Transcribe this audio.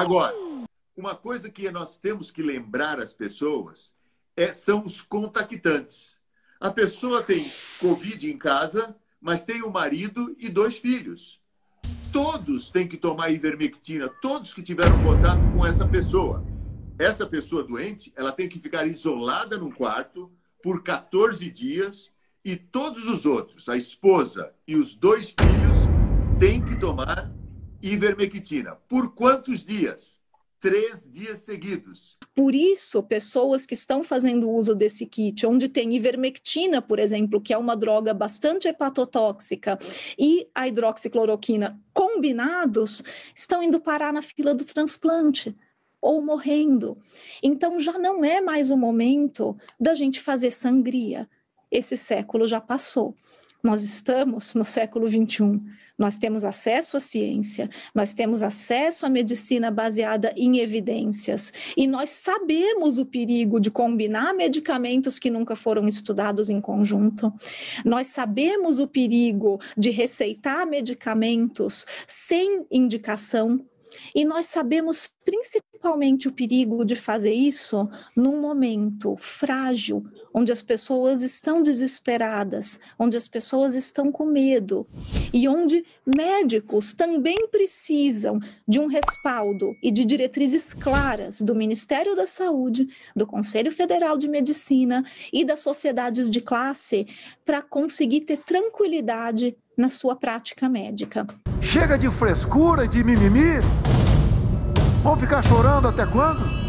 Agora, uma coisa que nós temos que lembrar as pessoas é, são os contactantes. A pessoa tem Covid em casa, mas tem o marido e dois filhos. Todos têm que tomar ivermectina, todos que tiveram contato com essa pessoa. Essa pessoa doente, ela tem que ficar isolada num quarto por 14 dias e todos os outros, a esposa e os dois filhos, têm que tomar ivermectina. Por quantos dias? Três dias seguidos. Por isso, pessoas que estão fazendo uso desse kit, onde tem ivermectina, por exemplo, que é uma droga bastante hepatotóxica, e a hidroxicloroquina combinados, estão indo parar na fila do transplante ou morrendo. Então já não é mais o momento da gente fazer sangria. Esse século já passou. Nós estamos no século 21. Nós temos acesso à ciência, nós temos acesso à medicina baseada em evidências, e nós sabemos o perigo de combinar medicamentos que nunca foram estudados em conjunto. Nós sabemos o perigo de receitar medicamentos sem indicação e nós sabemos principalmente o perigo de fazer isso num momento frágil, onde as pessoas estão desesperadas, onde as pessoas estão com medo e onde médicos também precisam de um respaldo e de diretrizes claras do Ministério da Saúde, do Conselho Federal de Medicina e das sociedades de classe para conseguir ter tranquilidade na sua prática médica. Chega de frescura e de mimimi. Vão ficar chorando até quando?